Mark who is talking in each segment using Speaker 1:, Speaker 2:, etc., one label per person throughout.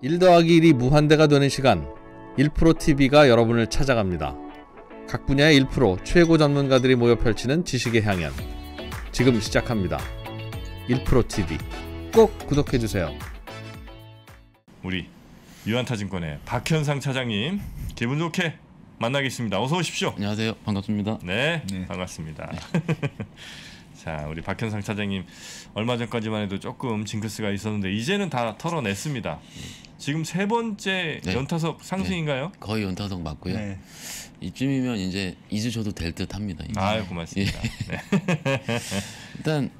Speaker 1: 1 더하기 1이 무한대가 되는 시간 1프로TV가 여러분을 찾아갑니다. 각 분야의 1프로 최고 전문가들이 모여 펼치는 지식의 향연 지금 시작합니다. 1프로TV 꼭 구독해주세요.
Speaker 2: 우리 유한타증권의 박현상 차장님 기분 좋게 만나겠습니다. 어서 오십시오.
Speaker 3: 안녕하세요. 반갑습니다.
Speaker 2: 네,
Speaker 4: 네.
Speaker 2: 반갑습니다. 자, 우리 박현상 차장님 얼마 전까지만 해도 조금 징크스가 있었는데 이제는 다 털어냈습니다. 지금 세 번째
Speaker 3: 네.
Speaker 2: 연타석 상승인가요?
Speaker 3: 거의 연타석 맞고요.
Speaker 4: 네.
Speaker 3: 이쯤이면 이제 잊으셔도 될 듯합니다.
Speaker 2: 아유 고맙습니다.
Speaker 3: 예.
Speaker 2: 네.
Speaker 3: 일단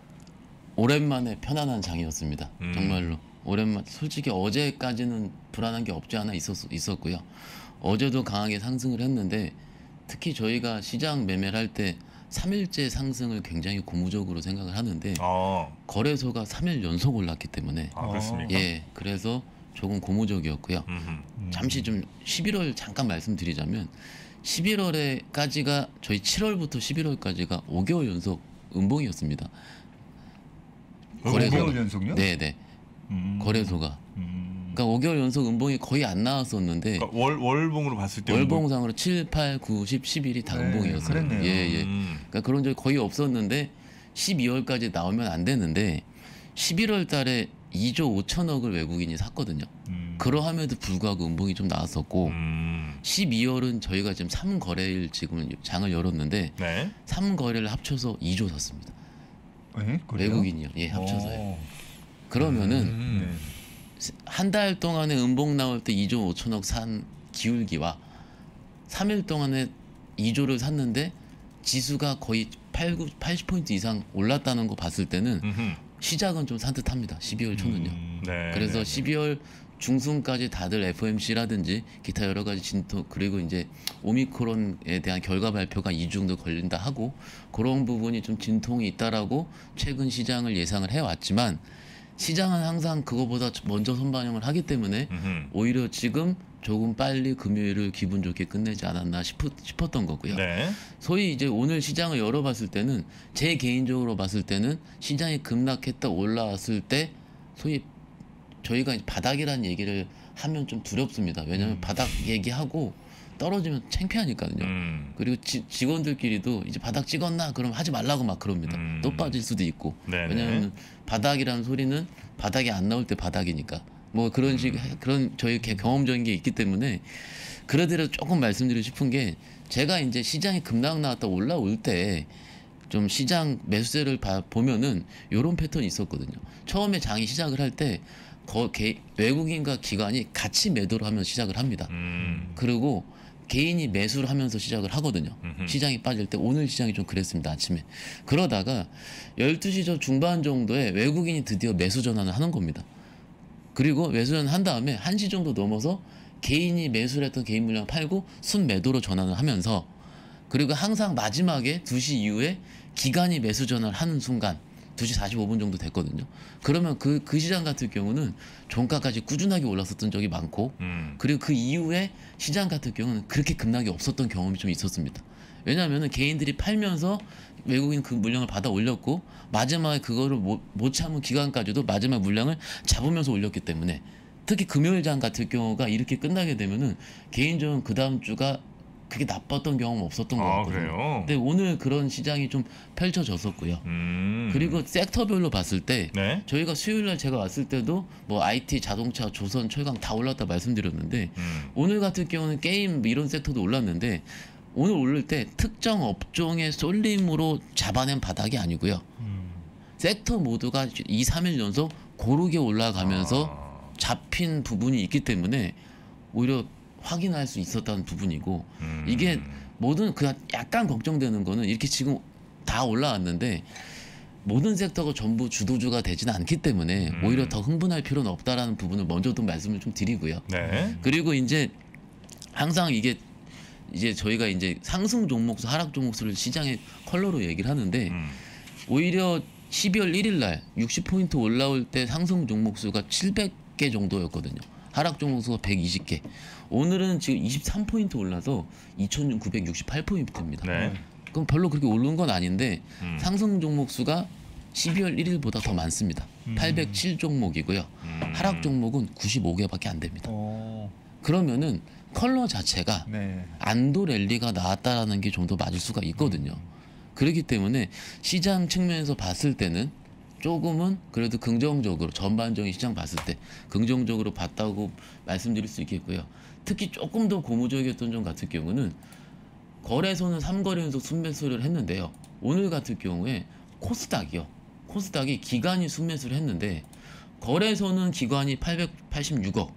Speaker 3: 오랜만에 편안한 장이었습니다.
Speaker 2: 음.
Speaker 3: 정말로 오랜만. 솔직히 어제까지는 불안한 게 없지 않아 있었 있었고요. 어제도 강하게 상승을 했는데 특히 저희가 시장 매매를 할 때 3일째 상승을 굉장히 고무적으로 생각을 하는데
Speaker 2: 어,
Speaker 3: 거래소가 3일 연속 올랐기 때문에
Speaker 2: 아 그렇습니까?
Speaker 3: 예 그래서 조금 고무적이었고요.
Speaker 2: 음흠.
Speaker 3: 잠시 좀 11월 잠깐 말씀드리자면 11월에까지가 저희 7월부터 11월까지가 5개월 연속 음봉이었습니다. 거래소가.
Speaker 4: 5개월 연속요?
Speaker 3: 네, 네.
Speaker 4: 음.
Speaker 3: 거래소가.
Speaker 4: 음.
Speaker 3: 그러니까 5개월 연속 음봉이 거의 안 나왔었는데
Speaker 2: 그러니까 월 월봉으로 봤을 때
Speaker 3: 월봉상으로 7, 8, 9, 10, 11이 다
Speaker 4: 네,
Speaker 3: 음봉이었어요.
Speaker 4: 그랬네요.
Speaker 3: 예, 예.
Speaker 2: 음.
Speaker 3: 그러니까 그런 적이 거의 없었는데 12월까지 나오면 안 되는데 11월 달에 2조 5천억을 외국인이 샀거든요.
Speaker 4: 음.
Speaker 3: 그러함에도 불구하고 음봉이 좀 나왔었고
Speaker 2: 음. 12월은
Speaker 3: 12월은 저희가 지금 3거래일 지금 장을 열었는데
Speaker 2: 네.
Speaker 3: 3거래를 합쳐서 2조 샀습니다.
Speaker 4: 예? 그래요?
Speaker 3: 외국인이요. 예, 합쳐서요.
Speaker 4: 어.
Speaker 3: 그러면은
Speaker 2: 음.
Speaker 4: 네.
Speaker 3: 한 달 동안에 음봉 나올 때 2조 5천억 산 기울기와 3일 동안에 2조를 샀는데 지수가 거의 8, 80포인트 이상 올랐다는 거 봤을 때는
Speaker 2: 음흠.
Speaker 3: 시작은 좀 산뜻합니다. 12월 초는요.
Speaker 4: 음.
Speaker 2: 네.
Speaker 3: 그래서
Speaker 2: 네.
Speaker 3: 12월 중순까지 다들 FOMC라든지 기타 여러 가지 진토 그리고 이제 오미크론에 대한 결과 발표가 2주 정도 걸린다 하고 그런 부분이 좀 진통이 있다라고 최근 시장을 예상을 해왔지만 시장은 항상 그거보다 먼저 선반영을 하기 때문에
Speaker 2: 음흠.
Speaker 3: 오히려 지금 조금 빨리 금요일을 기분 좋게 끝내지 않았나 싶, 싶었 던 거고요.
Speaker 2: 네.
Speaker 3: 소위 이제 오늘 시장을 열어봤을 때는 제 개인적으로 봤을 때는 시장이 급락했다 올라왔을 때 소위 저희가 바닥이라는 얘기를 하면 좀 두렵습니다. 왜냐하면
Speaker 4: 음.
Speaker 3: 바닥 얘기하고 떨어지면 창피하니까요.
Speaker 2: 음.
Speaker 3: 그리고 지, 직원들끼리도 이제 바닥 찍었나 그럼 하지 말라고 막 그럽니다.
Speaker 2: 음.
Speaker 3: 또 빠질 수도 있고.
Speaker 2: 네네.
Speaker 3: 왜냐하면 바닥이라는 소리는 바닥이 안 나올 때 바닥이니까. 뭐 그런 식
Speaker 2: 음.
Speaker 3: 그런 저희 개- 경험적인 게 있기 때문에 그러더라도 조금 말씀드리고 싶은 게 제가 이제 시장이 급락 나왔다 올라올 때 좀 시장 매수세를 봐, 보면은 요런 패턴이 있었거든요. 처음에 장이 시작을 할때 거, 개, 외국인과 기관이 같이 매도를 하면 시작을 합니다.
Speaker 2: 음.
Speaker 3: 그리고 개인이 매수를 하면서 시작을 하거든요.
Speaker 2: 음흠.
Speaker 3: 시장이 빠질 때 오늘 시장이 좀 그랬습니다. 아침에. 그러다가 12시 저 중반 정도에 외국인이 드디어 매수 전환을 하는 겁니다. 그리고 매수 전환 한 다음에 1시 정도 넘어서 개인이 매수를 했던 개인 물량 팔고 순 매도로 전환을 하면서 그리고 항상 마지막에 2시 이후에 기간이 매수 전환을 하는 순간 2시 45분 정도 됐거든요. 그러면 그, 그 시장 같은 경우는 종가까지 꾸준하게 올랐었던 적이 많고
Speaker 2: 음.
Speaker 3: 그리고 그 이후에 시장 같은 경우는 그렇게 급락이 없었던 경험이 좀 있었습니다. 왜냐하면 개인들이 팔면서 외국인 그 물량을 받아 올렸고 마지막에 그거를 못, 못 참은 기간까지도 마지막 물량을 잡으면서 올렸기 때문에 특히 금요일장 같은 경우가 이렇게 끝나게 되면은 개인적으로 그 다음 주가 그게 나빴던 경험 없었던 것
Speaker 2: 아
Speaker 3: 같거든요.
Speaker 2: 그래요.
Speaker 3: 근데 오늘 그런 시장이 좀 펼쳐졌었고요.
Speaker 2: 음.
Speaker 3: 그리고 섹터별로 봤을 때
Speaker 2: 네.
Speaker 3: 저희가 수요일 날 제가 왔을 때도 뭐 IT, 자동차, 조선, 철강 다 올랐다 말씀드렸는데
Speaker 2: 음.
Speaker 3: 오늘 같은 경우는 게임 이런 섹터도 올랐는데 오늘 오를 때 특정 업종의 쏠림으로 잡아낸 바닥이 아니고요.
Speaker 4: 음.
Speaker 3: 섹터 모두가 2, 3일 연속 고르게 올라가면서
Speaker 2: 아.
Speaker 3: 잡힌 부분이 있기 때문에 오히려 확인할 수 있었다는 부분이고
Speaker 2: 음.
Speaker 3: 이게 모든 그 약간 걱정되는 거는 이렇게 지금 다 올라왔는데 모든 섹터가 전부 주도주가 되지는 않기 때문에
Speaker 2: 음.
Speaker 3: 오히려 더 흥분할 필요는 없다라는 부분을 먼저 좀 말씀을 좀 드리고요.
Speaker 2: 네.
Speaker 3: 그리고 이제 항상 이게 이제 저희가 이제 상승 종목수, 하락 종목수를 시장의 컬러로 얘기를 하는데
Speaker 2: 음.
Speaker 3: 오히려 12월 1일 날 60포인트 올라올 때 상승 종목수가 700개 정도였거든요. 하락 종목수가 120개. 오늘은 지금 23포인트 올라서 2,968포인트입니다.
Speaker 2: 네.
Speaker 3: 그럼 별로 그렇게 오른 건 아닌데
Speaker 2: 음.
Speaker 3: 상승 종목 수가 12월 1일보다 더 많습니다.
Speaker 4: 음.
Speaker 3: 807 종목이고요.
Speaker 2: 음.
Speaker 3: 하락 종목은 95개밖에 안 됩니다.
Speaker 4: 오.
Speaker 3: 그러면은 컬러 자체가
Speaker 4: 네.
Speaker 3: 안도 랠리가 나왔다라는 게 좀 더 맞을 수가 있거든요. 그렇기 때문에 시장 측면에서 봤을 때는 조금은 그래도 긍정적으로 전반적인 시장 봤을 때 긍정적으로 봤다고 말씀드릴 수 있겠고요. 특히 조금 더 고무적이었던 점 같은 경우는 거래소는 3거래 연속 순매수를 했는데요. 오늘 같은 경우에 코스닥이요. 코스닥이 기관이 순매수를 했는데 거래소는 기관이 886억,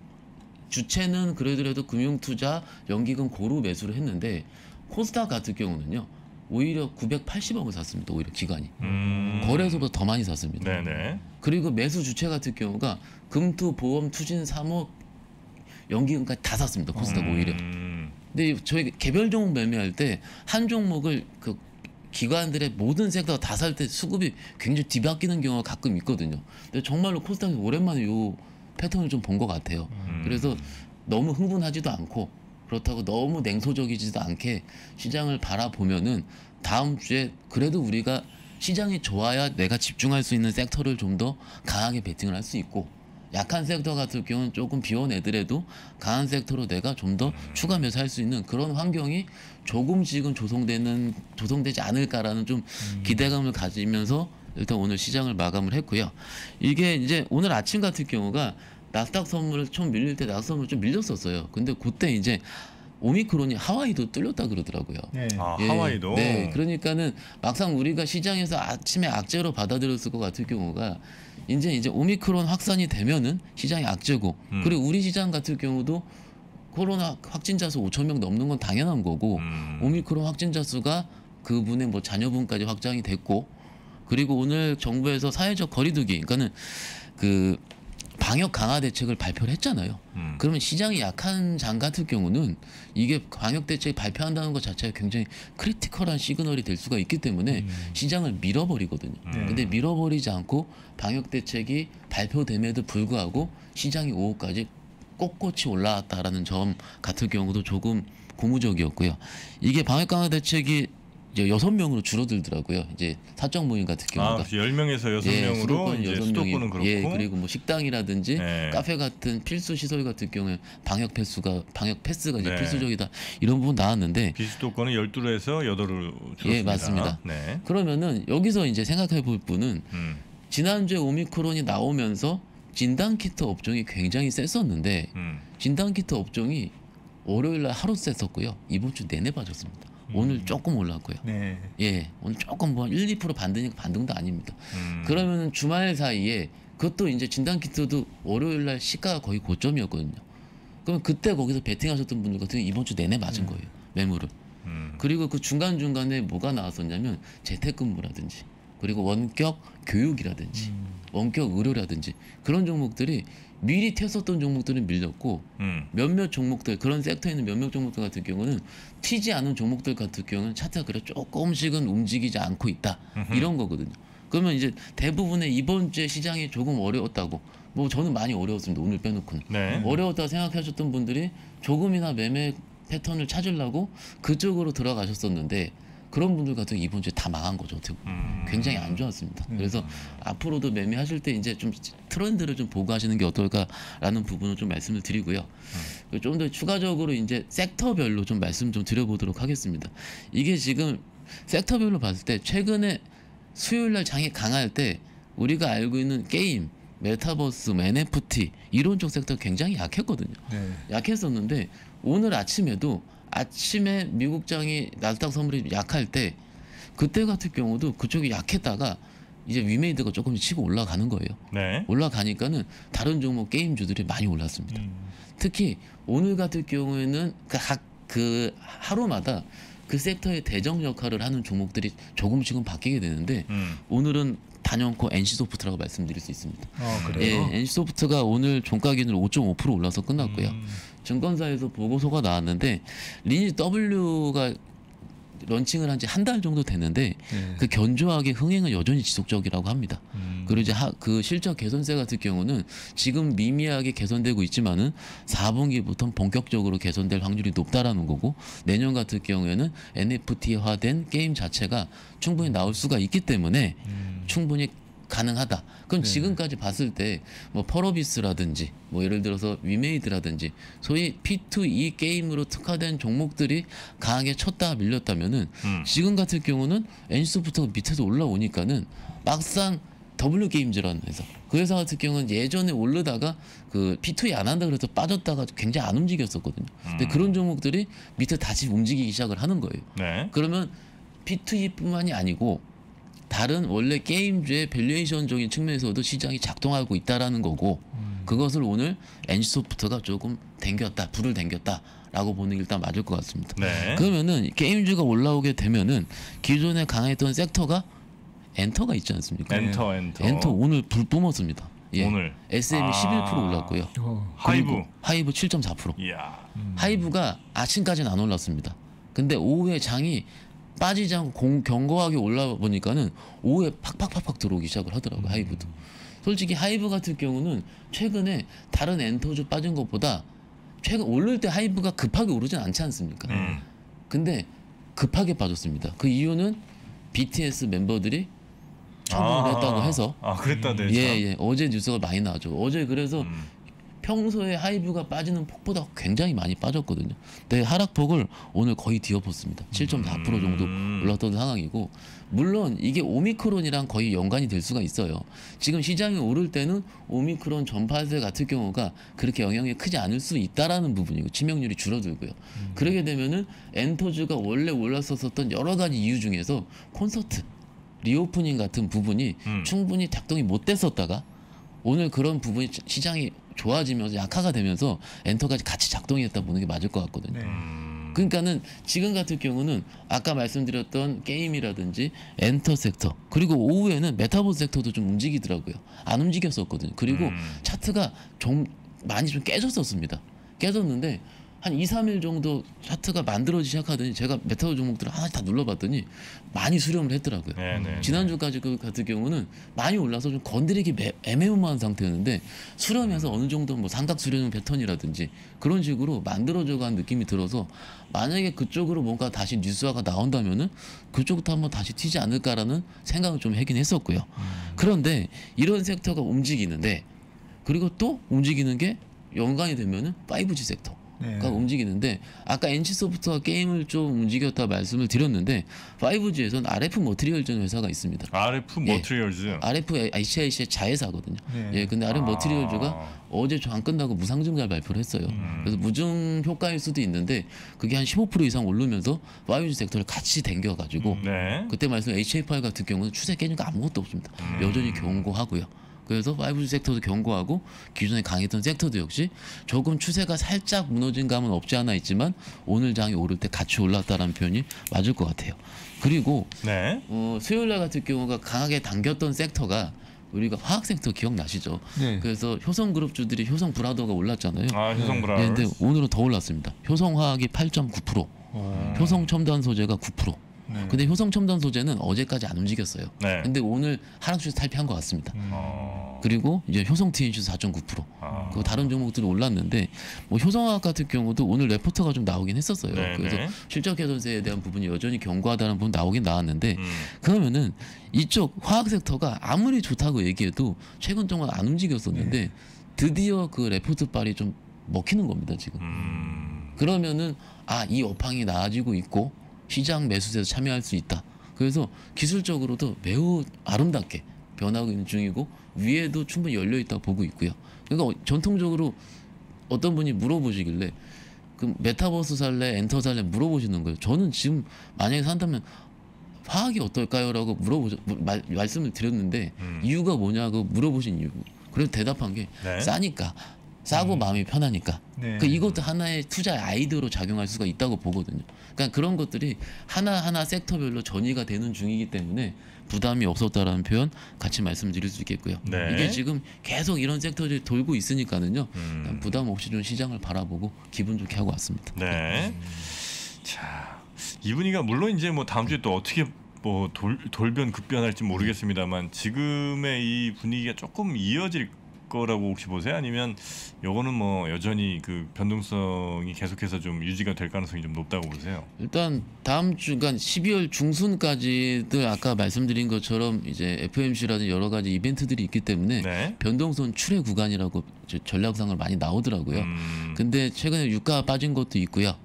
Speaker 3: 주체는 그래도 금융투자 연기금 고루 매수를 했는데 코스닥 같은 경우는요. 오히려 980억을 샀습니다. 오히려 기관이.
Speaker 2: 음.
Speaker 3: 거래소보다 더 많이 샀습니다.
Speaker 2: 네네.
Speaker 3: 그리고 매수 주체 같은 경우가 금투, 보험, 투진, 사모, 연기금까지 다 샀습니다. 코스닥 오히려.
Speaker 2: 음.
Speaker 3: 근데 저희 개별 종목 매매할 때 한 종목을 그 기관들의 모든 섹터가 다살 때 수급이 굉장히 뒤바뀌는 경우가 가끔 있거든요. 근데 정말로 코스닥이 오랜만에 요 패턴을 좀 본 것 같아요.
Speaker 2: 음.
Speaker 3: 그래서 너무 흥분하지도 않고 그렇다고 너무 냉소적이지도 않게 시장을 바라보면은 다음 주에 그래도 우리가 시장이 좋아야 내가 집중할 수 있는 섹터를 좀 더 강하게 베팅을 할 수 있고 약한 섹터 같은 경우는 조금 비워내더라도 강한 섹터로 내가 좀 더 추가 매수할 수 있는 그런 환경이 조금씩은 조성되는 조성되지 않을까라는 좀 기대감을 가지면서 일단 오늘 시장을 마감을 했고요. 이게 이제 오늘 아침 같은 경우가 나스닥 선물을 좀 밀릴 때 나스닥 선물 좀 밀렸었어요. 근데 그때 이제 오미크론이 하와이도 뚫렸다 그러더라고요.
Speaker 4: 네.
Speaker 2: 아
Speaker 3: 예,
Speaker 2: 하와이도.
Speaker 3: 네, 그러니까는 막상 우리가 시장에서 아침에 악재로 받아들였을 것 같은 경우가 이제 이제 오미크론 확산이 되면은 시장이 악재고
Speaker 2: 음.
Speaker 3: 그리고 우리 시장 같은 경우도 코로나 확진자 수 5천 명 넘는 건 당연한 거고
Speaker 2: 음.
Speaker 3: 오미크론 확진자 수가 그분의 뭐 자녀분까지 확장이 됐고 그리고 오늘 정부에서 사회적 거리두기 그러니까는 그 방역 강화 대책을 발표를 했잖아요.
Speaker 2: 음.
Speaker 3: 그러면 시장이 약한 장 같은 경우는 이게 방역 대책 발표한다는 것 자체가 굉장히 critical한 시그널이 될 수가 있기 때문에 시장을 밀어버리거든요.
Speaker 2: 음.
Speaker 3: 근데 밀어버리지 않고 방역 대책이 발표됨에도 불구하고 시장이 오후까지 꼿꼿이 올라왔다라는 점 같은 경우도 조금 고무적이었고요. 이게 방역 강화 대책이 이제 여섯 명으로 줄어들더라고요. 이제 사적 모임 같은
Speaker 2: 아,
Speaker 3: 경우가.
Speaker 2: 10명에서 6명으로
Speaker 3: 수도권
Speaker 2: 이제
Speaker 3: 여섯
Speaker 2: 수도권은
Speaker 3: 명이-
Speaker 2: 그렇고
Speaker 3: 예, 그리고 뭐 식당이라든지
Speaker 2: 네.
Speaker 3: 카페 같은 필수 시설 같은 경우에 방역 패스가 방역 패스가 이제
Speaker 2: 네.
Speaker 3: 필수적이다 이런 부분 나왔는데
Speaker 2: 비수도권은 12에서 8으로 줄었습니다.
Speaker 3: 예, 맞습니다.
Speaker 2: 네.
Speaker 3: 그러면은 여기서 이제 생각해 볼 분은
Speaker 2: 음.
Speaker 3: 지난주에 오미크론이 나오면서 진단 키트 업종이 굉장히 셌었는데
Speaker 2: 음.
Speaker 3: 진단 키트 업종이 월요일 날 하루 셌었고요. 이번 주 내내 빠졌습니다. 오늘 조금 올랐고요.
Speaker 4: 네.
Speaker 3: 예, 오늘 조금 뭐 1, 2% 반등이 반등도 아닙니다.
Speaker 2: 음.
Speaker 3: 그러면 주말 사이에 그것도 이제 진단 키트도 월요일 날 시가가 거의 고점이었거든요. 그러면 그때 거기서 베팅하셨던 분들 같은 경우 이번 주 내내 맞은 거예요. 매물을.
Speaker 2: 음.
Speaker 3: 그리고 그 중간 중간에 뭐가 나왔었냐면 재택근무라든지 그리고 원격 교육이라든지 원격 의료라든지 그런 종목들이 미리 튀었었던 종목들은 밀렸고
Speaker 2: 음.
Speaker 3: 몇몇 종목들 그런 섹터에 있는 몇몇 종목들 같은 경우는 튀지 않은 종목들 같은 경우는 차트가 그래 조금씩은 움직이지 않고 있다 이런 거거든요. 그러면 이제 대부분의 이번 주에 시장이 조금 어려웠다고 뭐 저는 많이 어려웠습니다 오늘 빼놓고는
Speaker 2: 네.
Speaker 3: 어려웠다 생각하셨던 분들이 조금이나 매매 패턴을 찾으려고 그쪽으로 들어가셨었는데 그런 분들 같은 이번 주에 다 망한 거죠.
Speaker 2: 음.
Speaker 3: 굉장히 안 좋았습니다. 그래서 앞으로도 매매하실 때 이제 좀 트렌드를 좀 보고 하시는 게 어떨까라는 부분을 좀 말씀을 드리고요. 좀더 추가적으로 이제 섹터별로 좀 말씀 좀 드려보도록 하겠습니다. 이게 지금 섹터별로 봤을 때 최근에 수요일 날 장이 강할 때 우리가 알고 있는 게임, 메타버스, 뭐 NFT 이런 쪽 섹터 굉장히 약했거든요.
Speaker 4: 네.
Speaker 3: 약했었는데 오늘 아침에도 아침에 미국장이 나스닥 선물이 약할 때 그때 같은 경우도 그쪽이 약했다가 이제 위메이드가 조금 치고 올라가는 거예요.
Speaker 2: 네.
Speaker 3: 올라가니까는 다른 종목 게임주들이 많이 올랐습니다.
Speaker 4: 음.
Speaker 3: 특히 오늘 같은 경우에는 그, 하, 그 하루마다 그 섹터의 대정 역할을 하는 종목들이 조금씩은 바뀌게 되는데
Speaker 2: 음.
Speaker 3: 오늘은 단연코 NC소프트라고 말씀드릴 수 있습니다.
Speaker 4: 아,
Speaker 3: 예,
Speaker 4: 그래요?
Speaker 3: NC소프트가 오늘 종가 기준으로 5.5% 올라서 끝났고요.
Speaker 4: 음.
Speaker 3: 증권사에서 보고서가 나왔는데 리니지 W가 런칭을 한 지 한 달 정도 됐는데
Speaker 4: 네.
Speaker 3: 그 견조하게 흥행은 여전히 지속적이라고 합니다.
Speaker 4: 음.
Speaker 3: 그리고 이제 하, 그 실적 개선세 같은 경우는 지금 미미하게 개선되고 있지만은 4분기부터 본격적으로 개선될 확률이 높다라는 거고 내년 같은 경우에는 NFT화된 게임 자체가 충분히 나올 수가 있기 때문에
Speaker 4: 음.
Speaker 3: 충분히 가능하다. 그럼
Speaker 4: 네.
Speaker 3: 지금까지 봤을 때 뭐 펄어비스라든지 뭐 예를 들어서 위메이드라든지 소위 P2E 게임으로 특화된 종목들이 강하게 쳤다 밀렸다면은
Speaker 2: 음.
Speaker 3: 지금 같은 경우는 NC소프트가 밑에서 올라오니까는 막상 W 게임즈라는 회사 그 회사 같은 경우는 예전에 오르다가 그 P2E 안 한다 그래서 빠졌다가 굉장히 안 움직였었거든요. 근데
Speaker 2: 음.
Speaker 3: 그런 종목들이 밑에 다시 움직이기 시작을 하는 거예요.
Speaker 2: 네.
Speaker 3: 그러면 P2E뿐만이 아니고 다른 원래 게임주의 valuation적인 측면에서도 시장이 작동하고 있다라는 거고 그것을 오늘 NC소프트가 조금 당겼다 불을 당겼다 라고 보는 게 일단 맞을 것 같습니다.
Speaker 2: 네.
Speaker 3: 그러면은 게임주가 올라오게 되면은 기존에 강했던 섹터가 엔터가 있지 않습니까?
Speaker 2: 엔터 엔터.
Speaker 3: 엔터 오늘 불 뿜었습니다. 예.
Speaker 2: 오늘
Speaker 3: SM이
Speaker 2: 아.
Speaker 3: 11% 올랐고요.
Speaker 4: 어.
Speaker 2: 하이브.
Speaker 3: 하이브 7.4%.
Speaker 2: 이야.
Speaker 3: 하이브가 아침까지는 안 올랐습니다. 근데 오후에 장이 빠지지 않고 공, 견고하게 올라 보니까는 오후에 팍팍팍팍 들어오기 시작을 하더라고요. 하이브도. 솔직히 하이브 같은 경우는 최근에 다른 엔터주 빠진 것보다 최근 오를 때 하이브가 급하게 오르진 않지 않습니까?
Speaker 2: 음.
Speaker 3: 근데 급하게 빠졌습니다. 그 이유는 BTS 멤버들이 처분을
Speaker 2: 아.
Speaker 3: 했다고 해서
Speaker 2: 아 그랬다 네.
Speaker 3: 예 예 어제 뉴스가 많이 나왔죠. 어제 그래서
Speaker 2: 음.
Speaker 3: 평소에 하이브가 빠지는 폭보다 굉장히 많이 빠졌거든요. 근데 하락폭을 오늘 거의 뒤엎었습니다. 7.4% 정도
Speaker 2: 음.
Speaker 3: 올랐던 상황이고 물론 이게 오미크론이랑 거의 연관이 될 수가 있어요. 지금 시장이 오를 때는 오미크론 전파세 같은 경우가 그렇게 영향이 크지 않을 수 있다라는 부분이고 치명률이 줄어들고요. 그러게 되면은 엔터주가 원래 올랐었던 여러 가지 이유 중에서 콘서트 reopening 같은 부분이
Speaker 2: 음.
Speaker 3: 충분히 작동이 못 됐었다가 오늘 그런 부분이 시장이 좋아지면서 약화가 되면서 엔터까지 같이 작동했다 보는 게 맞을 것 같거든요.
Speaker 4: 네.
Speaker 2: 음.
Speaker 3: 그러니까는 지금 같은 경우는 아까 말씀드렸던 게임이라든지 엔터 섹터 그리고 오후에는 메타버스 섹터도 좀 움직이더라고요. 안 움직였었거든요. 그리고
Speaker 2: 음.
Speaker 3: 차트가 좀 많이 좀 깨졌었습니다. 깨졌는데 한 2, 3일 정도 차트가 만들어지기 시작하더니 제가 메타버스 종목들을 하나씩 다 눌러봤더니 많이 수렴을 했더라고요.
Speaker 2: 네, 네.
Speaker 3: 지난주까지 그 같은 경우는 많이 올라서 좀 건드리기 매- 애매모호한 상태였는데 수렴해서 어느 정도 뭐 삼각 수렴 패턴이라든지 그런 식으로 만들어져간 느낌이 들어서 만약에 그쪽으로 뭔가 다시 뉴스화가 나온다면은 그쪽부터 한번 다시 튀지 않을까라는 생각을 좀 하긴 했었고요. 그런데 이런 섹터가 움직이는데 그리고 또 움직이는 게 연관이 되면은 5G 섹터.
Speaker 4: 네.
Speaker 3: 가 움직이는데 아까 NC소프트가 게임을 좀 움직였다 말씀을 드렸는데 5G에서는 RF 머티리얼즈는 회사가 있습니다.
Speaker 2: RF
Speaker 3: 예.
Speaker 2: 머트리얼즈.
Speaker 3: RF ICIC의 자회사거든요.
Speaker 4: 네.
Speaker 3: 예, 근데 RF
Speaker 2: 아.
Speaker 3: 머티리얼즈가 어제 장 끝나고 무상증자를 발표를 했어요.
Speaker 2: 음.
Speaker 3: 그래서 무증 효과일 수도 있는데 그게 한 15% 이상 오르면서 5G 섹터를 같이 당겨가지고
Speaker 2: 네.
Speaker 3: 그때 말씀 HA8 같은 경우는 추세 거 아무것도 없습니다.
Speaker 2: 음.
Speaker 3: 여전히 견고하고요. 그래서 5G 섹터도 견고하고 기존에 강했던 섹터도 역시 조금 추세가 살짝 무너진 감은 없지 않아 있지만 오늘 장이 오를 때 같이 올랐다라는 표현이 맞을 것 같아요. 그리고
Speaker 2: 네.
Speaker 3: 어, 수요일 날 같은 경우가 강하게 당겼던 섹터가 우리가 화학 섹터 기억나시죠?
Speaker 4: 네.
Speaker 3: 그래서 효성 그룹주들이 효성 브라더가 올랐잖아요.
Speaker 2: 아 효성
Speaker 3: 예,
Speaker 2: 브라운.
Speaker 3: 근데 오늘은 더 올랐습니다. 효성 화학이 8.9%,
Speaker 4: 어.
Speaker 3: 효성 첨단 소재가 9%.
Speaker 4: 네.
Speaker 3: 근데 효성 첨단 소재는 어제까지 안 움직였어요.
Speaker 2: 네.
Speaker 3: 근데 오늘 하락주에서 탈피한 것 같습니다.
Speaker 4: 음.
Speaker 2: 어.
Speaker 3: 그리고 이제 효성 TNC도 4.9%.
Speaker 2: 아.
Speaker 3: 그 다른 종목들이 올랐는데 뭐 효성화학 같은 경우도 오늘 레포트가 좀 나오긴 했었어요.
Speaker 2: 네,
Speaker 3: 그래서
Speaker 2: 네.
Speaker 3: 실적 개선세에 대한 부분이 여전히 견고하다는 부분 나오긴 나왔는데
Speaker 2: 음.
Speaker 3: 그러면은 이쪽 화학 섹터가 아무리 좋다고 얘기해도 최근 동안 안 움직였었는데 드디어 그 레포트 빨이 좀 먹히는 겁니다 지금.
Speaker 2: 음.
Speaker 3: 그러면은 아 이 업황이 나아지고 있고 시장 매수세에서 참여할 수 있다. 그래서 기술적으로도 매우 아름답게 변하고 있는 중이고 위에도 충분히 열려 있다고 보고 있고요. 그러니까 어- 전통적으로 어떤 분이 물어보시길래 그 메타버스 살래 엔터 살래 물어보시는 거예요. 저는 지금 만약에 산다면 화학이 어떨까요라고 물어보죠 말, 말씀을 드렸는데
Speaker 2: 음.
Speaker 3: 이유가 뭐냐고 물어보신 이유. 그래서 대답한 게
Speaker 2: 네.
Speaker 3: 싸니까 싸고 마음이 편하니까.
Speaker 4: 네.
Speaker 3: 그 이것도 하나의 투자 아이디어로 작용할 수가 있다고 보거든요. 그러니까 그런 것들이 하나 하나 섹터별로 전이가 되는 중이기 때문에 부담이 없었다라는 표현 같이 말씀드릴 수 있겠고요.
Speaker 2: 네.
Speaker 3: 이게 지금 계속 이런 섹터들이 돌고 있으니까는요.
Speaker 2: 음.
Speaker 3: 부담 없이 좀 시장을 바라보고 기분 좋게 하고 왔습니다.
Speaker 2: 네. 자, 이분이가 물론 이제 뭐 다음 주에 또 어떻게 뭐 돌, 돌변 급변할지 모르겠습니다만 지금의 이 분위기가 조금 이어질 거라고 혹시 보세요? 아니면 요거는 뭐 여전히 그 변동성이 계속해서 좀 유지가 될 가능성이 좀 높다고 보세요?
Speaker 3: 일단 다음 주 그러니까 12월 중순까지들 아까 말씀드린 것처럼 이제 FOMC라든 여러 가지 이벤트들이 있기 때문에
Speaker 2: 네.
Speaker 3: 변동성 출해 구간이라고 전략상으로 많이 나오더라고요.
Speaker 2: 음,
Speaker 3: 근데 최근에 유가가 빠진 것도 있고요.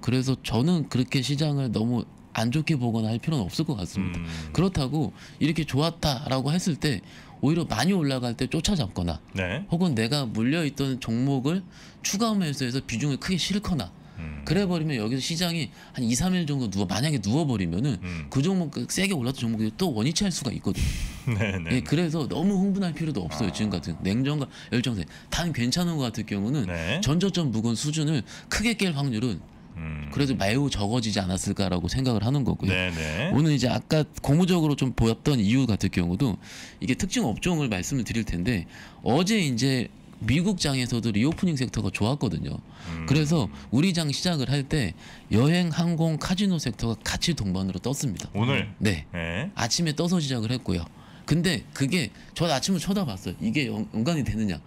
Speaker 3: 그래서 저는 그렇게 시장을 너무 안 좋게 보거나 할 필요는 없을 것 같습니다.
Speaker 2: 음,
Speaker 3: 그렇다고 이렇게 좋았다라고 했을 때 오히려 많이 올라갈 때 쫓아잡거나
Speaker 2: 네.
Speaker 3: 혹은 내가 물려있던 종목을 추가 매수해서 비중을 크게 실거나
Speaker 2: 음,
Speaker 3: 그래 버리면 여기서 시장이 한 2, 3일 정도 누워 만약에 누워 버리면은
Speaker 2: 음.
Speaker 3: 그 종목 그 세게 올랐던 종목이 또 원위치 할 수가 있거든요.
Speaker 2: 네, 네.
Speaker 3: 예, 그래서 너무 흥분할 필요도 없어요.
Speaker 2: 아.
Speaker 3: 지금 같은 냉정과 열정세. 단 괜찮은 것 같은 경우는
Speaker 2: 네.
Speaker 3: 전저점 묵은 수준을 크게 깰 확률은
Speaker 2: 음,
Speaker 3: 그래도 매우 적어지지 않았을까라고 생각을 하는 거고요.
Speaker 2: 네, 네.
Speaker 3: 오늘 이제 아까 고무적으로 좀 보였던 이유 같은 경우도 이게 특징 업종을 말씀을 드릴 텐데 어제 이제 미국 장에서도 reopening 섹터가 좋았거든요.
Speaker 2: 음,
Speaker 3: 그래서 우리 장 시작을 할 때 여행, 항공, 카지노 섹터가 같이 동반으로 떴습니다.
Speaker 2: 오늘
Speaker 3: 네.
Speaker 2: 네.
Speaker 3: 아침에 떠서 시작을 했고요. 근데 그게 저 아침을 쳐다봤어요. 이게 연, 연관이 되느냐?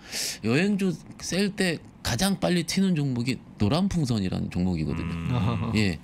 Speaker 3: 여행주 셀 때 가장 빨리 튀는 종목이 노란풍선이라는 종목이거든요.
Speaker 2: 음,
Speaker 3: 예.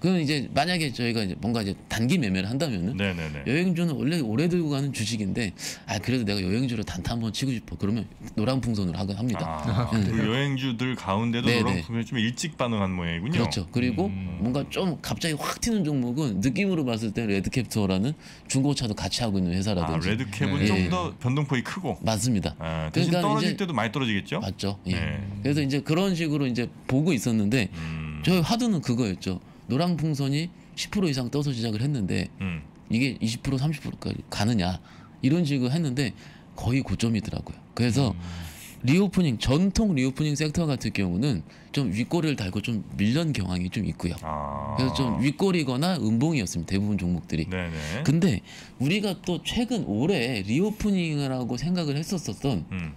Speaker 3: 그럼 이제 만약에 저희가 이제 뭔가 이제 단기 매매를 한다면은
Speaker 2: 네, 네, 네.
Speaker 3: 여행주는 원래 오래 들고 가는 주식인데 아 그래도 내가 여행주로 단타 한번 치고 싶어 그러면 노란 풍선으로 하곤 합니다.
Speaker 2: 아,
Speaker 3: 네.
Speaker 2: 그 여행주들 가운데도
Speaker 3: 네,
Speaker 2: 그런
Speaker 3: 네.
Speaker 2: 부분이 좀 일찍 반응한 모양이군요.
Speaker 3: 그렇죠. 그리고
Speaker 4: 음.
Speaker 3: 뭔가 좀 갑자기 확 튀는 종목은 느낌으로 봤을 때 레드캡터라는 중고차도 같이 하고 있는
Speaker 2: 아,
Speaker 3: 회사라든지
Speaker 2: 레드캡은
Speaker 3: 네.
Speaker 2: 좀
Speaker 3: 예.
Speaker 2: 더 변동폭이 크고
Speaker 3: 맞습니다.
Speaker 2: 아, 대신
Speaker 3: 그러니까
Speaker 2: 떨어질
Speaker 3: 이제-
Speaker 2: 때도 많이 떨어지겠죠?
Speaker 3: 맞죠. 예.
Speaker 2: 네.
Speaker 3: 그래서 이제 그런 식으로 이제 보고 있었는데
Speaker 2: 음,
Speaker 3: 저희 화두는 그거였죠. 노랑 풍선이 10% 이상 떠서 시작을 했는데
Speaker 2: 음,
Speaker 3: 이게 20% 30%까지 가느냐 이런 식으로 했는데 거의 고점이더라고요. 그래서
Speaker 2: 음.
Speaker 3: reopening 전통 reopening 섹터 같은 경우는 좀 윗꼬리를 달고 좀 밀던 경향이 좀 있고요.
Speaker 2: 아,
Speaker 3: 그래서 좀 윗꼬리거나 음봉이었습니다. 대부분 종목들이.
Speaker 2: 네네.
Speaker 3: 근데 우리가 또 최근 올해 reopening이라고 생각을 했었었던
Speaker 2: 음,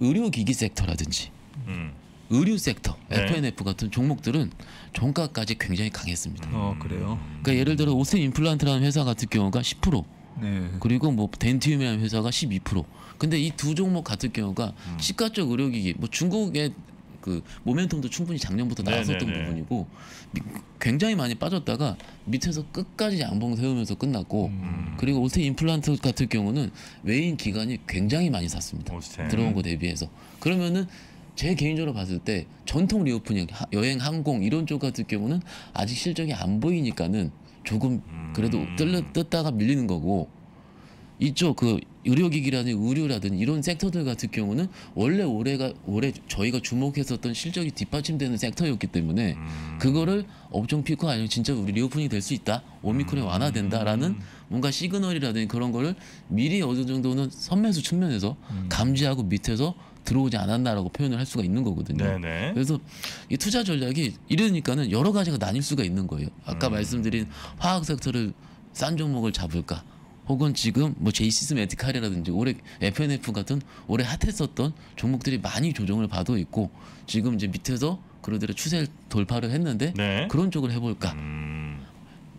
Speaker 3: 의료기기 섹터라든지
Speaker 2: 음,
Speaker 3: 의류 섹터,
Speaker 2: 네.
Speaker 3: FNF 같은 종목들은 종가까지 굉장히 강했습니다.
Speaker 4: 어 그래요.
Speaker 3: 그러니까 예를 들어 오스틴 임플란트라는 회사 같은 경우가 10%
Speaker 4: 네.
Speaker 3: 그리고 뭐 덴티움이라는 회사가 12%. 근데 이 두 종목 같은 경우가
Speaker 2: 음.
Speaker 3: 시가적 의료기기 뭐 중국의 그 모멘텀도 충분히 작년부터 나왔었던
Speaker 2: 네네네.
Speaker 3: 부분이고 미- 굉장히 많이 빠졌다가 밑에서 끝까지 양봉 세우면서 끝났고
Speaker 2: 음.
Speaker 3: 그리고 오스틴 임플란트 같은 경우는 외인 기관이 굉장히 많이 샀습니다.
Speaker 2: 오스텐.
Speaker 3: 들어온 거 대비해서 그러면은 제 개인적으로 봤을 때 전통 reopening 하- 여행 항공 이런 쪽 같은 경우는 아직 실적이 안 보이니까는 조금 그래도
Speaker 2: 음.
Speaker 3: 뜰, 떴다가 밀리는 거고 이쪽 그 의료기기라든 의류라든 이런 섹터들 같은 경우는 원래 올해가 올해 저희가 주목했었던 실적이 뒷받침되는 섹터였기 때문에
Speaker 2: 음,
Speaker 3: 그거를 업종 피크 아니면 진짜 우리 reopening이 될수 있다 오미크론이
Speaker 2: 음.
Speaker 3: 완화된다라는 뭔가 시그널이라든지 그런 거를 미리 어느 정도는 선매수 측면에서
Speaker 2: 음.
Speaker 3: 감지하고 밑에서 들어오지 않았나라고 표현을 할 수가 있는 거거든요.
Speaker 2: 네네.
Speaker 3: 그래서 이 투자 전략이 이러니까는 여러 가지가 나뉠 수가 있는 거예요. 아까
Speaker 2: 음.
Speaker 3: 말씀드린 화학 섹터를 싼 종목을 잡을까? 혹은 지금 뭐 제이시스 메디칼이라든지 올해 FNF 같은 올해 핫했었던 종목들이 많이 조정을 받고 있고 지금 이제 밑에서 그러대로 추세 돌파를 했는데
Speaker 2: 네.
Speaker 3: 그런 쪽을 해볼까?
Speaker 2: 음,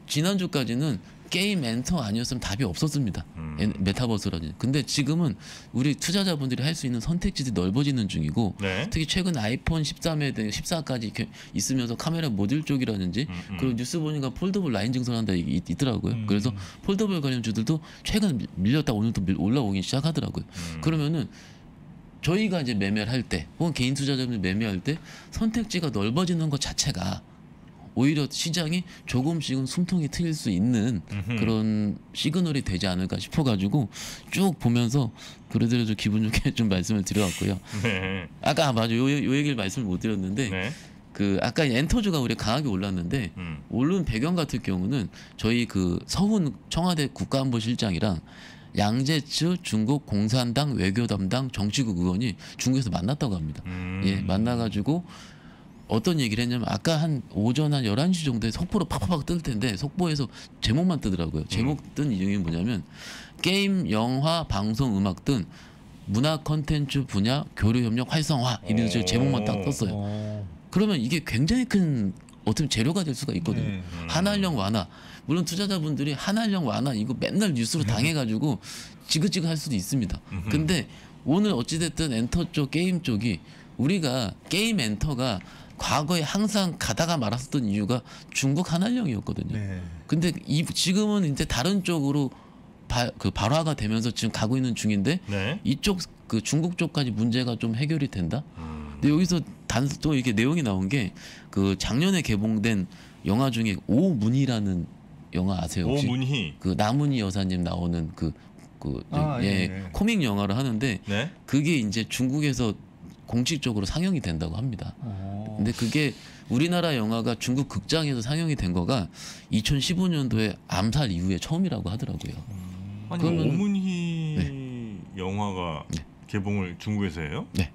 Speaker 3: 지난주까지는 게임 엔터 아니었으면 답이 없었습니다.
Speaker 2: 음.
Speaker 3: 엔- metaverse라든지. 근데 지금은 우리 투자자분들이 할 수 있는 선택지들이 넓어지는 중이고
Speaker 2: 네.
Speaker 3: 특히 최근 아이폰 13에 대해 14까지 이렇게 있으면서 카메라 모듈 쪽이라든지
Speaker 2: 음, 음.
Speaker 3: 그리고 뉴스 보니까 foldable 라인 증설한다 있- 있더라고요.
Speaker 4: 음.
Speaker 3: 그래서 foldable 관련주들도 최근 밀- 밀렸다 오늘 또 밀- 올라오기 시작하더라고요.
Speaker 2: 음.
Speaker 3: 그러면은 저희가 이제 매매를 할 때 혹은 개인 투자자분들 매매할 때 선택지가 넓어지는 것 자체가 오히려 시장이 조금씩은 숨통이 트일 수 있는
Speaker 2: 음흠.
Speaker 3: 그런 시그널이 되지 않을까 싶어가지고 쭉 보면서 그래도 좀 기분 좋게 좀 말씀을 드려왔고요.
Speaker 2: 네.
Speaker 3: 아까 아, 맞아 요, 요 얘기를 말씀을 못 드렸는데
Speaker 2: 네.
Speaker 3: 그 아까 엔터주가 우리 강하게 올랐는데
Speaker 2: 음.
Speaker 3: 오른 배경 같은 경우는 저희 그 서훈 청와대 국가안보실장이랑 양재츠 중국 공산당 외교 담당 정치국 의원이 중국에서 만났다고 합니다.
Speaker 2: 음.
Speaker 3: 예, 만나가지고 어떤 얘기를 했냐면 아까 한 오전 한 11시 정도에 속보로 팍팍팍 뜰 텐데 속보에서 제목만 뜨더라고요. 제목 뜬 이유는 뭐냐면 게임, 영화, 방송, 음악 등 문화 컨텐츠 분야 교류 협력 활성화 이런 식으로 제목만 딱 떴어요.
Speaker 4: 어.
Speaker 3: 그러면 이게 굉장히 큰 어떻게 재료가 될 수가 있거든요.
Speaker 4: 네.
Speaker 3: 한한령 완화. 물론 투자자분들이 한한령 완화 이거 맨날 뉴스로 당해가지고 지긋지긋할 수도 있습니다. 근데 오늘 어찌됐든 엔터 쪽 게임 쪽이 우리가 게임 엔터가 과거에 항상 가다가 말았었던 이유가 중국 한한령이었거든요.
Speaker 4: 네.
Speaker 3: 근데 이 지금은 이제 다른 쪽으로 바, 그 발화가 되면서 지금 가고 있는 중인데
Speaker 2: 네.
Speaker 3: 이쪽 그 중국 쪽까지 문제가 좀 해결이 된다.
Speaker 2: 음.
Speaker 3: 근데 여기서 단 또 이게 내용이 나온 게 그 작년에 개봉된 영화 중에 오문희라는 영화 아세요 혹시?
Speaker 2: 오문희.
Speaker 3: 그 나문희 여사님 나오는 그 그
Speaker 4: 아,
Speaker 3: 예,
Speaker 4: 예, 예.
Speaker 3: 코믹 영화를 하는데
Speaker 2: 네.
Speaker 3: 그게 이제 중국에서 공식적으로 상영이 된다고 합니다.
Speaker 4: 오.
Speaker 3: 근데 그게 우리나라 영화가 중국 극장에서 상영이 된 거가 2015년도에 암살 이후에 처음이라고 하더라고요.
Speaker 2: 아니
Speaker 3: 그러면-
Speaker 2: 오문희 영화가
Speaker 3: 네.
Speaker 2: 개봉을 중국에서 해요?
Speaker 3: 네.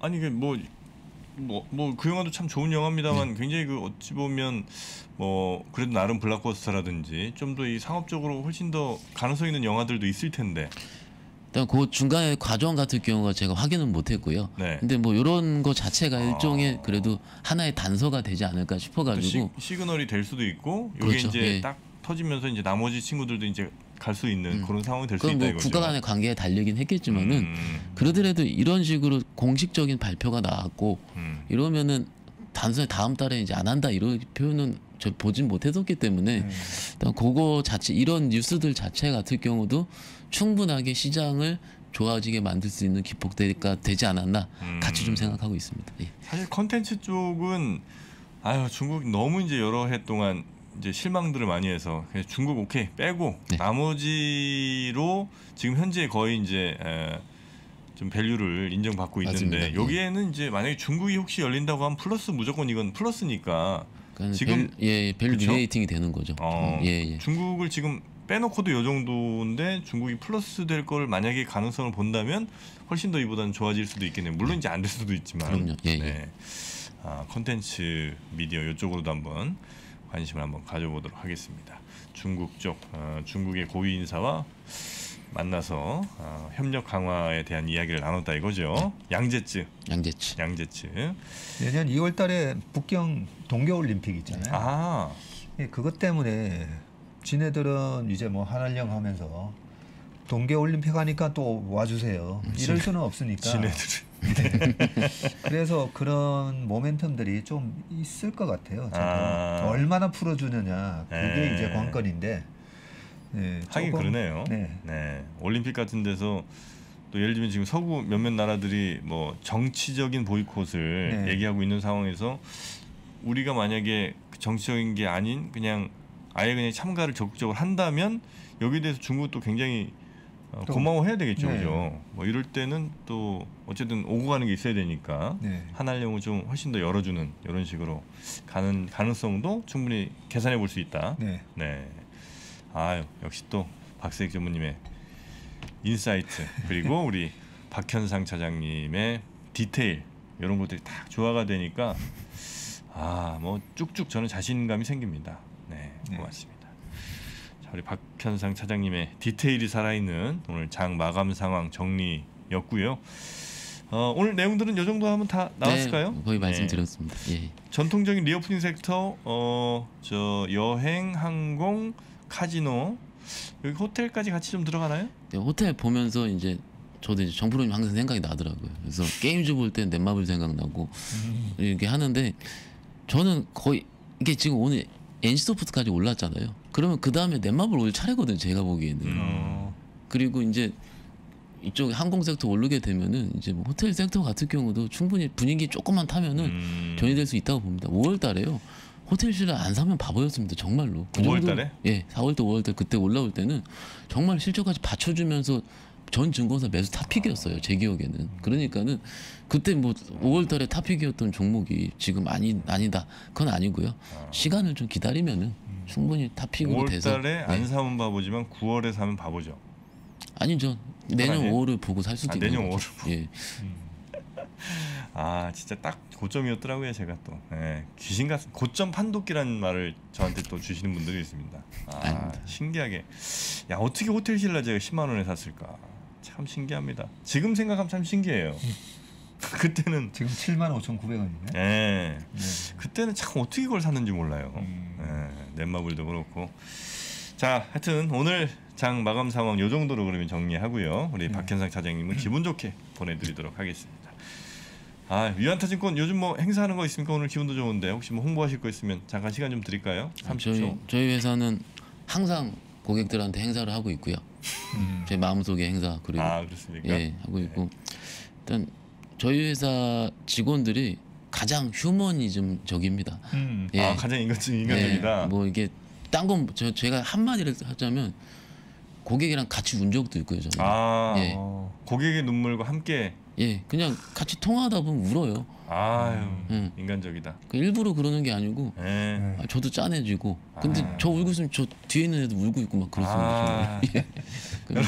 Speaker 2: 아니 이게 뭐뭐 뭐 그 영화도 참 좋은 영화입니다만
Speaker 3: 네.
Speaker 2: 굉장히 그 어찌 보면 뭐 그래도 나름 블록버스터라든지 좀 더 이 상업적으로 훨씬 더 가능성 있는 영화들도 있을 텐데.
Speaker 3: 일단 그 중간에 과정 같은 경우가 제가 확인은 못했고요.
Speaker 2: 네.
Speaker 3: 근데 뭐 이런 거 자체가
Speaker 2: 아.
Speaker 3: 일종의 그래도 하나의 단서가 되지 않을까
Speaker 2: 또
Speaker 3: 싶어가지고
Speaker 2: 시, 시그널이 될 수도 있고 이게
Speaker 3: 그렇죠.
Speaker 2: 이제
Speaker 3: 예.
Speaker 2: 딱 터지면서 이제 나머지 친구들도 이제 갈 수 있는
Speaker 3: 음.
Speaker 2: 그런 상황이 될수
Speaker 3: 그건
Speaker 2: 있다
Speaker 3: 뭐
Speaker 2: 이거죠.
Speaker 3: 국가 간의 관계에 달리긴 했겠지만은
Speaker 2: 음,
Speaker 3: 그러더라도 이런 식으로 공식적인 발표가 나왔고
Speaker 2: 음.
Speaker 3: 이러면은 단순히 다음 달에 이제 안 한다 이런 표현은 저 보진 못했었기 때문에
Speaker 4: 네.
Speaker 3: 일단 그거 자체 이런 뉴스들 자체 같은 경우도 충분하게 시장을 좋아지게 만들 수 있는 기폭대가 되지 않았나
Speaker 2: 음.
Speaker 3: 같이 좀 생각하고 있습니다. 예.
Speaker 2: 사실 컨텐츠 쪽은 아유 중국 너무 이제 여러 해 동안 이제 실망들을 많이 해서 중국 오케이 빼고
Speaker 3: 네.
Speaker 2: 나머지로 지금 현재 거의 이제 에, 좀 value를 인정받고 있는데
Speaker 3: 맞습니다. 예.
Speaker 2: 여기에는 이제 만약에 중국이 혹시 열린다고 하면 플러스 무조건 이건 플러스니까
Speaker 3: 그러니까
Speaker 2: 지금-
Speaker 3: 밸, 예 value? rerating이 되는 거죠.
Speaker 2: 어,
Speaker 3: 음, 예 예.
Speaker 2: 중국을 지금 빼놓고도 요 정도인데 중국이 플러스 될 걸 만약에 가능성을 본다면 훨씬 더 이보다는 좋아질 수도 있겠네요. 물론 이제 안 될 수도 있지만.
Speaker 3: 그럼요. 예, 예.
Speaker 2: 네. 아, 콘텐츠 미디어 이쪽으로도 한번 관심을 한번 가져보도록 하겠습니다. 중국 쪽 어, 중국의 고위 인사와 만나서 어, 협력 강화에 대한 이야기를 나눴다 이거죠. 양제츠,
Speaker 3: 양재치.
Speaker 2: 양제츠.
Speaker 4: 내년 2월달에 북경 동계올림픽 있잖아요.
Speaker 2: 아,
Speaker 4: 예, 그것 때문에 지네들은 이제 뭐 한한령 하면서 동계올림픽 하니까 또 와주세요. 이럴 수는 없으니까.
Speaker 2: 지네들.
Speaker 4: 그래서 그런 모멘텀들이 좀 있을 것 같아요.
Speaker 2: 아.
Speaker 4: 얼마나 풀어주느냐 그게
Speaker 2: 네.
Speaker 4: 이제 관건인데. 네,
Speaker 2: 하긴
Speaker 4: 조금-
Speaker 2: 그러네요.
Speaker 4: 네.
Speaker 2: 네. 올림픽 같은 데서 또 예를 들면 지금 서구 몇몇 나라들이 뭐 정치적인 보이콧을
Speaker 4: 네.
Speaker 2: 얘기하고 있는 상황에서 우리가 만약에 그 정치적인 게 아닌 그냥 아예 그냥 참가를 적극적으로 한다면 여기에 대해서 중국도 굉장히 어,
Speaker 4: 또-
Speaker 2: 고마워해야 되겠죠,
Speaker 4: 네.
Speaker 2: 그죠? 뭐 이럴 때는 또 어쨌든 오고 가는 게 있어야 되니까
Speaker 4: 네.
Speaker 2: 한한령을 좀 훨씬 더 열어주는 이런 식으로 가는 가능성도 충분히 계산해 볼 수 있다.
Speaker 4: 네.
Speaker 2: 네. 아유 역시 또 박세익 전무님의 insight 그리고 우리 박현상 차장님의 디테일 이런 것들이 다 조화가 되니까 아 뭐 쭉쭉 저는 자신감이 생깁니다. 네,
Speaker 4: 네.
Speaker 2: 고맙습니다. 자, 우리 박현상 차장님의 디테일이 살아있는 오늘 장 마감 상황 정리였고요. 어, 오늘 내용들은 이 정도 하면 다 나왔을까요?
Speaker 3: 네, 거의
Speaker 2: 네.
Speaker 3: 말씀드렸습니다. 예.
Speaker 2: 전통적인 reopening 섹터 어 저 여행, 항공, 카지노 여기 호텔까지 같이 좀 들어가나요?
Speaker 3: 네, 호텔 보면서 이제 저도 이제 정프로님 항상 생각이 나더라고요. 그래서 게임즈 볼 때 넷마블 생각나고 이렇게 하는데 저는 거의 이게 지금 오늘 NC 소프트까지 올랐잖아요. 그러면 그 다음에 넷마블 올 차례거든요. 제가 보기에는.
Speaker 2: 어,
Speaker 3: 그리고 이제 이쪽 항공 섹터 오르게 되면은 이제 뭐 호텔 섹터 같은 경우도 충분히 분위기 조금만 타면은
Speaker 2: 음,
Speaker 3: 전이될 수 있다고 봅니다. 5월달에요. 호텔 실내 안 사면 바보였습니다. 정말로. 그
Speaker 2: 5월
Speaker 3: 정도-
Speaker 2: 달에?
Speaker 3: 예, 4월달, 5월달 그때 올라올 때는 정말 실적까지 받쳐주면서 전 증권사 매수 탑픽이었어요. 제 기억에는. 그러니까는 그때 뭐 5월 달에 탑픽이었던 종목이 지금 아니 아니다. 그건 아니고요. 시간을 좀 기다리면은 충분히 탑픽으로 돼서.
Speaker 2: 5월 달에
Speaker 3: 네.
Speaker 2: 안 사면 바보지만 9월에 사면 바보죠.
Speaker 3: 아니죠. 내년
Speaker 2: 아니에요?
Speaker 3: 5월을 보고 살 수도
Speaker 2: 아,
Speaker 3: 있는
Speaker 2: 내년
Speaker 3: 거죠.
Speaker 2: 5월을
Speaker 3: 예.
Speaker 2: 아 진짜 딱 고점이었더라고요 제가 또 예, 귀신 같은 고점 판독기라는 말을 저한테 또 주시는 분들이 있습니다. 아
Speaker 3: 아닙니다.
Speaker 2: 신기하게 야 어떻게 호텔 신라 제가 10만 원에 샀을까 참 신기합니다. 지금 생각하면 참 신기해요. 그때는
Speaker 4: 지금 7만 5,900원이네.
Speaker 2: 예.
Speaker 4: 네.
Speaker 2: 그때는 참 어떻게 그걸 샀는지 몰라요.
Speaker 4: 음.
Speaker 2: 예, 넷마블도 그렇고. 자, 하여튼 오늘 장 마감 상황 요 정도로 그러면 정리하고요. 우리
Speaker 4: 네.
Speaker 2: 박현상 차장님은 기분 좋게 보내드리도록 하겠습니다. 아, 유한타증권 요즘 뭐 행사하는 거 있습니까? 오늘 기분도 좋은데 혹시 뭐 홍보하실 거 있으면 잠깐 시간 좀 드릴까요? 30초.
Speaker 3: 저희 저희 회사는 항상 고객들한테 행사를 하고 있고요.
Speaker 4: 음.
Speaker 3: 제 마음속의 행사 그리고
Speaker 2: 아?
Speaker 3: 예 하고 있고 일단 저희 회사 직원들이 가장 휴머니즘적입니다.
Speaker 4: 음.
Speaker 3: 예.
Speaker 2: 아, 가장 인간적 인간적이다.
Speaker 3: 예, 뭐 이게 딴건 저 제가 한 마디를 하자면 고객이랑 같이 운 적도 있고요. 저는.
Speaker 2: 아,
Speaker 3: 예.
Speaker 2: 어, 고객의 눈물과 함께
Speaker 3: 예, 그냥 같이 통화하다 보면 울어요.
Speaker 2: 아유,
Speaker 3: 음.
Speaker 2: 인간적이다.
Speaker 3: 그 일부러 그러는 게 아니고
Speaker 2: 예.
Speaker 4: 네.
Speaker 3: 아, 저도 짠해지고. 근데
Speaker 2: 아.
Speaker 3: 저 울고 있으면 저 뒤에 있는 애도 울고 있고 막 그렇습니다.
Speaker 2: 아.
Speaker 3: 예.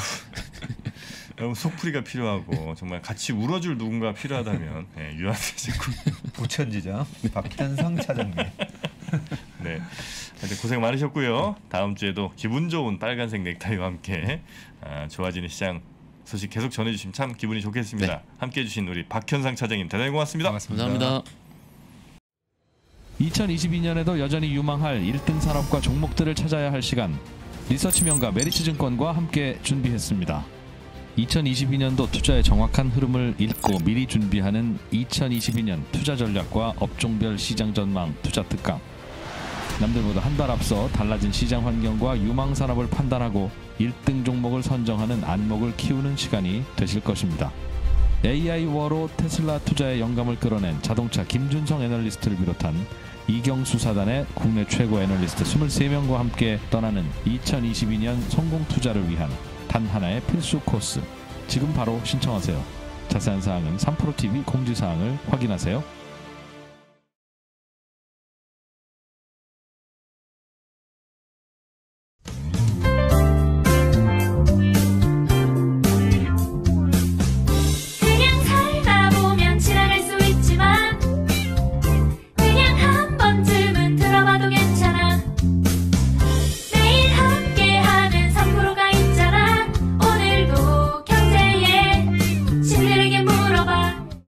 Speaker 2: 여러분 속풀이가 필요하고 정말 같이 울어줄 누군가 필요하다면 예, 유한타증권
Speaker 4: 부천지점 박현상 차장님.
Speaker 2: 네. 하여튼 고생 많으셨고요. 다음 주에도 기분 좋은 빨간색 넥타이와 함께 아, 좋아지는 시장 소식 계속 전해주시면 참 기분이 좋겠습니다.
Speaker 3: 네.
Speaker 2: 함께해 주신 우리 박현상 차장님 대단히 고맙습니다.
Speaker 3: 감사합니다.
Speaker 1: 2022년에도 여전히 유망할 1등 산업과 종목들을 찾아야 할 시간 리서치 명가 메리츠증권과 함께 준비했습니다. 2022년도 투자의 정확한 흐름을 읽고 미리 준비하는 2022년 투자 전략과 업종별 시장 전망 투자 특강. 남들보다 한발 앞서 달라진 시장 환경과 유망 산업을 판단하고 1등 종목을 선정하는 안목을 키우는 시간이 되실 것입니다. AI 워로 테슬라 투자에 영감을 끌어낸 자동차 김준성 애널리스트를 비롯한 이경수 사단의 국내 최고 애널리스트 23명과 함께 떠나는 2022년 성공 투자를 위한 단 하나의 필수 코스. 지금 바로 신청하세요. 자세한 사항은 3프로TV 공지사항을 확인하세요.